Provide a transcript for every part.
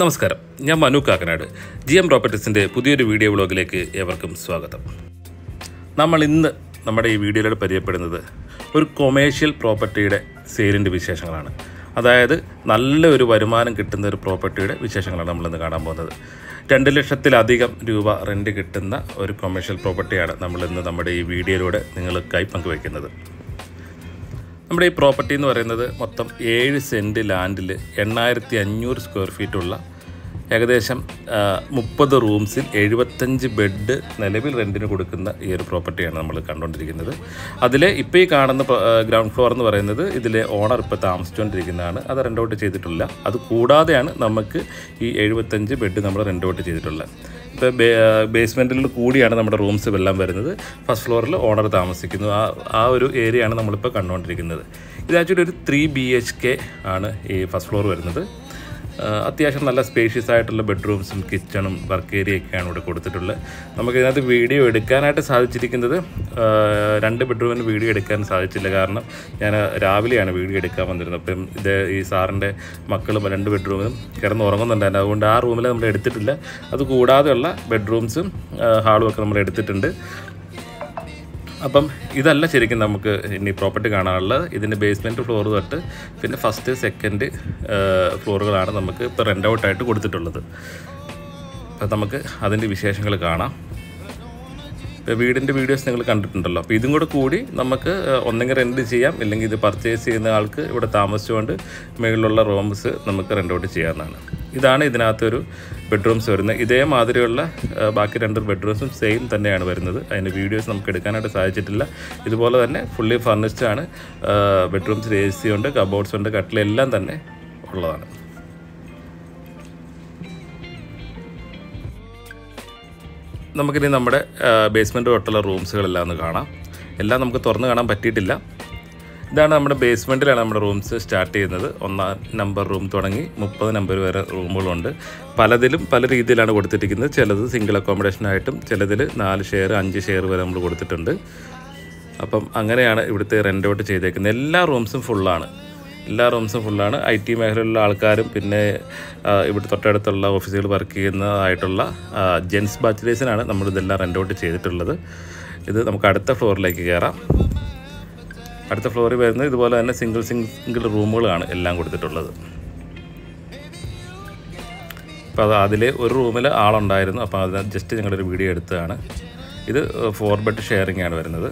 നമസ്കാരം. ഞാൻ Manu Kakkanad. G M പ്രോപ്പർട്ടീസിന്റെ പുതിയൊരു വീഡിയോ വ്ളോഗിലേക്ക് ഏവർക്കും സ്വാഗതം. നമ്മൾ ഇന്ന് നമ്മുടെ ഈ വീഡിയോയിലൂടെ പരിചയപ്പെടുന്നത് ഒരു കൊമേഴ്ഷ്യൽ പ്രോപ്പർട്ടിയുടെ സെയിലിന്റെ വിശേഷങ്ങളാണ്. അതായത് നല്ലൊരു വരുമാനം കിട്ടുന്ന ഒരു പ്രോപ്പർട്ടിയുടെ വിശേഷങ്ങളാണ് നമ്മളിന്ന് കാണാൻ പോകുന്നത്. രണ്ട് ലക്ഷത്തിലധികം രൂപ റെന്റ് കിട്ടുന്ന ഒരു കൊമേഴ്ഷ്യൽ പ്രോപ്പർട്ടിയാണ് നമ്മളിന്ന് നമ്മുടെ ഈ വീഡിയോയിലൂടെ നിങ്ങൾക്കായി പങ്കുവയ്ക്കുന്നത്. നമ്മുടെ ഈ പ്രോപ്പർട്ടി എന്ന് പറയുന്നത് മൊത്തം ഏഴ് സെന്റ് ലാൻഡിൽ എണ്ണായിരത്തി അഞ്ഞൂറ് സ്ക്വയർ ഫീറ്റുള്ള ഏകദേശം മുപ്പത് റൂംസിൽ എഴുപത്തഞ്ച് ബെഡ് നിലവിൽ റെന്റിന് കൊടുക്കുന്ന ഈ ഒരു പ്രോപ്പർട്ടിയാണ് നമ്മൾ കണ്ടുകൊണ്ടിരിക്കുന്നത്. അതിൽ ഇപ്പോൾ ഈ കാണുന്ന ഗ്രൗണ്ട് ഫ്ലോർ എന്ന് പറയുന്നത് ഇതിലെ ഓണർ ഇപ്പോൾ താമസിച്ചുകൊണ്ടിരിക്കുന്നതാണ്. അത് റെന്റ് ഔട്ട് ചെയ്തിട്ടില്ല. അത് കൂടാതെയാണ് നമുക്ക് ഈ എഴുപത്തഞ്ച് ബെഡ് നമ്മൾ റെന്റ് ഔട്ട് ചെയ്തിട്ടുള്ളത് ഇപ്പോൾ ബേസ്മെന്റിൽ കൂടിയാണ് നമ്മുടെ റൂംസ് എല്ലാം വരുന്നത്. ഫസ്റ്റ് ഫ്ലോറിൽ ഓണർ താമസിക്കുന്നു. ആ ആ ഒരു ഏരിയയാണ് നമ്മളിപ്പോൾ കണ്ടുകൊണ്ടിരിക്കുന്നത്. ഇത് ആക്ച്വലി ഒരു ത്രീ ബി എച്ച് കെ ആണ് ഈ ഫസ്റ്റ് ഫ്ലോർ വരുന്നത്. അത്യാവശ്യം നല്ല സ്പേഷ്യസ് ആയിട്ടുള്ള ബെഡ്റൂംസും കിച്ചണും വർക്ക് ഏരിയയൊക്കെയാണ് ഇവിടെ കൊടുത്തിട്ടുള്ളത്. നമുക്ക് ഇതിനകത്ത് വീഡിയോ എടുക്കാനായിട്ട് സാധിച്ചിരിക്കുന്നത് രണ്ട് ബെഡ്റൂമിന് വീഡിയോ എടുക്കാൻ സാധിച്ചില്ല കാരണം ഞാൻ രാവിലെയാണ് വീഡിയോ എടുക്കാൻ വന്നിരുന്നത്. അപ്പം ഇത് ഈ സാറിന്റെ മക്കളും രണ്ട് ബെഡ്റൂമിലും കിടന്ന് ഉറങ്ങുന്നുണ്ടായിരുന്നു അതുകൊണ്ട് ആ റൂമിൽ നമ്മൾ എടുത്തിട്ടില്ല. അത് കൂടാതെയുള്ള ബെഡ്റൂംസും ഹാളും ഒക്കെ നമ്മൾ എടുത്തിട്ടുണ്ട്. അപ്പം ഇതല്ല ശരിക്കും നമുക്ക് ഇനി പ്രോപ്പർട്ടി കാണാനുള്ളത്. ഇതിന്റെ ബേസ്മെന്റ് ഫ്ലോർ തൊട്ട് പിന്നെ ഫസ്റ്റ് സെക്കൻഡ് ഫ്ലോറുകളാണ് നമുക്ക് ഇപ്പോൾ റെന്റ് ഔട്ടായിട്ട് കൊടുത്തിട്ടുള്ളത്. അപ്പം നമുക്ക് അതിന്റെ വിശേഷങ്ങൾ കാണാം. ഇപ്പോൾ വീടിന്റെ വീഡിയോസ് നിങ്ങൾ കണ്ടിട്ടുണ്ടല്ലോ. അപ്പോൾ ഇതും കൂടെ കൂടി നമുക്ക് ഒന്നെങ്കിൽ റെന്റ് ചെയ്യാം. ഇല്ലെങ്കിൽ ഇത് പർച്ചേസ് ചെയ്യുന്ന ആൾക്ക് ഇവിടെ താമസിച്ചുകൊണ്ട് മുകളിലുള്ള റൂംസ് നമുക്ക് റെന്റ് ഔട്ട് ചെയ്യാവുന്നതാണ്. ഇതാണ് ഇതിനകത്തൊരു ബെഡ്റൂംസ് വരുന്നത്. ഇതേമാതിരിയുള്ള ബാക്കി രണ്ട് ബെഡ്റൂംസും സെയിം തന്നെയാണ് വരുന്നത്. അതിന്റെ വീഡിയോസ് നമുക്ക് എടുക്കാനായിട്ട് സാധിച്ചിട്ടില്ല. ഇതുപോലെ തന്നെ ഫുള്ളി ഫർണിഷ്ഡ് ആണ്. ബെഡ്റൂംസിൽ എ സി ഉണ്ട് കബോർഡ്സ് ഉണ്ട് കട്ടിലെല്ലാം തന്നെ ഉള്ളതാണ്. നമുക്കിനി നമ്മുടെ ബേസ്മെന്റ് തൊട്ടുള്ള റൂംസുകളെല്ലാം ഒന്ന് കാണാം. എല്ലാം നമുക്ക് തുറന്ന് കാണാൻ പറ്റിയിട്ടില്ല. ഇതാണ് നമ്മുടെ ബേസ്മെന്റിലാണ് നമ്മുടെ റൂംസ് സ്റ്റാർട്ട് ചെയ്യുന്നത്. ഒന്നാം നമ്പർ റൂം തുടങ്ങി മുപ്പത് നമ്പർ വരെ റൂമുകളുണ്ട് പലതിലും പല രീതിയിലാണ് കൊടുത്തിരിക്കുന്നത്. ചിലത് സിംഗിൾ അക്കോമഡേഷൻ ആയിട്ടും ചിലതിൽ നാല് ഷെയർ അഞ്ച് ഷെയർ വരെ നമ്മൾ കൊടുത്തിട്ടുണ്ട്. അപ്പം അങ്ങനെയാണ് ഇവിടുത്തെ റെന്റ് ഔട്ട് ചെയ്തേക്കുന്നത്. എല്ലാ റൂംസും ഫുള്ളാണ് എല്ലാ റൂംസും ഫുള്ളാണ് ഐ ടി മേഖലയിലുള്ള ആൾക്കാരും പിന്നെ ഇവിടെ തൊട്ടടുത്തുള്ള ഓഫീസുകൾ വർക്ക് ചെയ്യുന്നതായിട്ടുള്ള ജെൻസ് ബാച്ചിലേഴ്സിനാണ് നമ്മളിതെല്ലാം റെന്റ് ഔട്ട് ചെയ്തിട്ടുള്ളത്. ഇത് നമുക്ക് അടുത്ത ഫ്ലോറിലേക്ക് കയറാം അടുത്ത ഫ്ലോറിൽ വരുന്നത് ഇതുപോലെ തന്നെ സിംഗിൾ സിംഗിൾ റൂമുകളാണ് എല്ലാം കൊടുത്തിട്ടുള്ളത്. അപ്പോൾ അത് അതിൽ ഒരു റൂമിൽ ആളുണ്ടായിരുന്നു. അപ്പോൾ അത് ജസ്റ്റ് ഞങ്ങളൊരു വീഡിയോ എടുത്തതാണ്. ഇത് ഫോർ ബെഡ് ഷെയറിംഗ് ആണ് വരുന്നത്.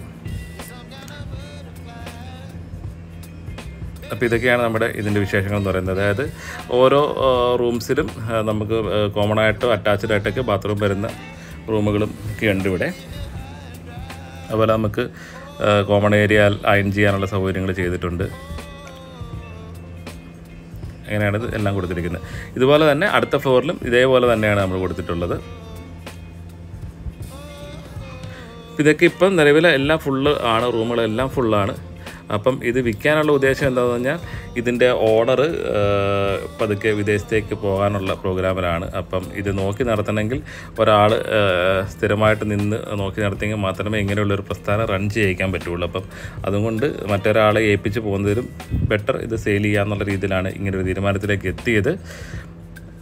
അപ്പോൾ ഇതൊക്കെയാണ് നമ്മുടെ ഇതിന്റെ വിശേഷങ്ങൾ എന്ന് പറയുന്നത്. അതായത് ഓരോ റൂംസിലും നമുക്ക് കോമൺ ആയിട്ടോ അറ്റാച്ച്ഡ് ആയിട്ടൊക്കെ ബാത്റൂം വരുന്ന റൂമുകളും ഒക്കെ ഉണ്ട് ഇവിടെ. അതുപോലെ നമുക്ക് കോമൺ ഏരിയ അയൺ ചെയ്യാനുള്ള സൗകര്യങ്ങൾ ചെയ്തിട്ടുണ്ട്. അങ്ങനെയാണ് ഇത് എല്ലാം കൊടുത്തിരിക്കുന്നത്. ഇതുപോലെ തന്നെ അടുത്ത ഫ്ലോറിലും ഇതേപോലെ തന്നെയാണ് നമ്മൾ കൊടുത്തിട്ടുള്ളത്. ഇതൊക്കെ ഇപ്പം നിലവിലെ എല്ലാം ഫുള്ള് ആണ് റൂമുകളെല്ലാം ഫുള്ളാണ് അപ്പം ഇത് വിൽക്കാനുള്ള ഉദ്ദേശം എന്താണെന്ന് പറഞ്ഞാൽ ഇതിന്റെ ഓർഡർ പതുക്കെ വിദേശത്തേക്ക് പോകാനുള്ള പ്രോഗ്രാമിലാണ്. അപ്പം ഇത് നോക്കി നടത്തണമെങ്കിൽ ഒരാൾ സ്ഥിരമായിട്ട് നിന്ന് നോക്കി നടത്തിയെങ്കിൽ മാത്രമേ ഇങ്ങനെയുള്ളൊരു പ്രസ്ഥാനം റൺ ചെയ്യിക്കാൻ പറ്റുള്ളൂ. അപ്പം അതുകൊണ്ട് മറ്റൊരാളെ ഏൽപ്പിച്ച് പോകുന്നതിലും ബെറ്റർ ഇത് സെയിൽ ചെയ്യാമെന്നുള്ള രീതിയിലാണ് ഇങ്ങനെ ഒരു തീരുമാനത്തിലേക്ക് എത്തിയത്.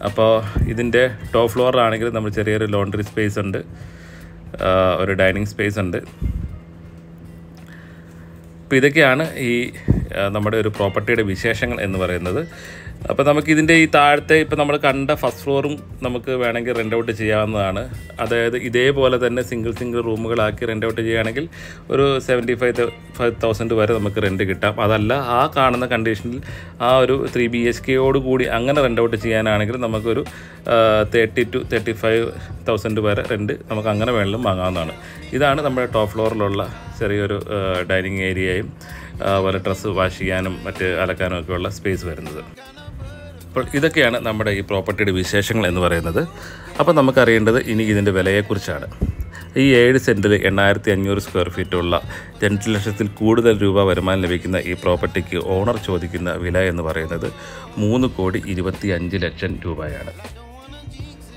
അപ്പോൾ ഇതിന്റെ ടോപ്പ് ഫ്ലോറിലാണെങ്കിൽ നമ്മൾ ചെറിയൊരു ലോണ്ടറി സ്പേസ് ഉണ്ട്. ഒരു ഡൈനിങ് സ്പേസ് ഉണ്ട്. അപ്പോൾ ഇതൊക്കെയാണ് ഈ നമ്മുടെ ഒരു പ്രോപ്പർട്ടിയുടെ വിശേഷങ്ങൾ എന്ന് പറയുന്നത്. അപ്പോൾ നമുക്ക് ഇതിന്റെ ഈ താഴത്തെ ഇപ്പോൾ നമ്മൾ കണ്ട ഫസ്റ്റ് ഫ്ലോറും നമുക്ക് വേണമെങ്കിൽ റെന്റ് ഔട്ട് ചെയ്യാവുന്നതാണ്. അതായത് ഇതേപോലെ തന്നെ സിംഗിൾ സിംഗിൾ റൂമുകളാക്കി റെന്റ് ഔട്ട് ചെയ്യുകയാണെങ്കിൽ ഒരു സെവന്റി ഫൈവ് ഫൈവ് തൗസൻഡ് വരെ നമുക്ക് റെന്റ് കിട്ടാം. അതല്ല ആ കാണുന്ന കണ്ടീഷനിൽ ആ ഒരു ത്രീ ബി എച്ച് കെയോട് കൂടി അങ്ങനെ റെന്റ് ഔട്ട് ചെയ്യാനാണെങ്കിൽ നമുക്കൊരു thirty to thirty five thousand വരെ റെന്റ് നമുക്ക് അങ്ങനെ വേണമെങ്കിലും വാങ്ങാവുന്നതാണ്. ഇതാണ് നമ്മുടെ ടോപ്പ് ഫ്ലോറിലുള്ള ചെറിയൊരു ഡൈനിങ് ഏരിയയും അതുപോലെ ഡ്രസ്സ് വാഷ് ചെയ്യാനും മറ്റ് അലക്കാനും ഒക്കെ ഉള്ള സ്പേസ് വരുന്നത്. അപ്പോൾ ഇതൊക്കെയാണ് നമ്മുടെ ഈ പ്രോപ്പർട്ടിയുടെ വിശേഷങ്ങൾ എന്ന് പറയുന്നത്. അപ്പോൾ നമുക്കറിയേണ്ടത് ഇനി ഇതിന്റെ വിലയെക്കുറിച്ചാണ്. ഈ ഏഴ് സെന്റിൽ എണ്ണായിരത്തി അഞ്ഞൂറ് സ്ക്വയർ ഫീറ്റുള്ള രണ്ട് ലക്ഷത്തിൽ കൂടുതൽ രൂപ വരുമാനം ലഭിക്കുന്ന ഈ പ്രോപ്പർട്ടിക്ക് ഓണർ ചോദിക്കുന്ന വില എന്ന് പറയുന്നത് മൂന്ന് കോടി ഇരുപത്തി അഞ്ച് ലക്ഷം രൂപയാണ്.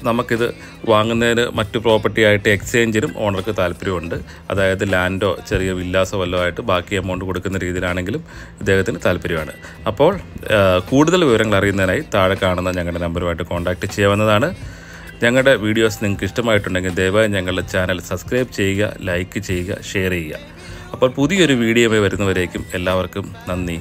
നമുക്കിത് വാങ്ങുന്നതിന് മറ്റു പ്രോപ്പർട്ടി ആയിട്ട് എക്സ്ചേഞ്ചിനും ഓണർക്ക് താല്പര്യമുണ്ട്. അതായത് ലാൻഡോ ചെറിയ വില്ലാസോ വല്ലോ ആയിട്ട് ബാക്കി എമൗണ്ട് കൊടുക്കുന്ന രീതിയിലാണെങ്കിലും ഇദ്ദേഹത്തിന് താല്പര്യമാണ്. അപ്പോൾ കൂടുതൽ വിവരങ്ങൾ അറിയുന്നതിനായി താഴെ കാണുന്ന ഞങ്ങളുടെ നമ്പറുമായിട്ട് കോൺടാക്റ്റ് ചെയ്യാവുന്നതാണ്. ഞങ്ങളുടെ വീഡിയോസ് നിങ്ങൾക്ക് ഇഷ്ടമായിട്ടുണ്ടെങ്കിൽ ദയവായി ഞങ്ങളുടെ ചാനൽ സബ്സ്ക്രൈബ് ചെയ്യുക ലൈക്ക് ചെയ്യുക ഷെയർ ചെയ്യുക. അപ്പോൾ പുതിയൊരു വീഡിയോയുമായി വരുന്നവരേക്കും എല്ലാവർക്കും നന്ദി.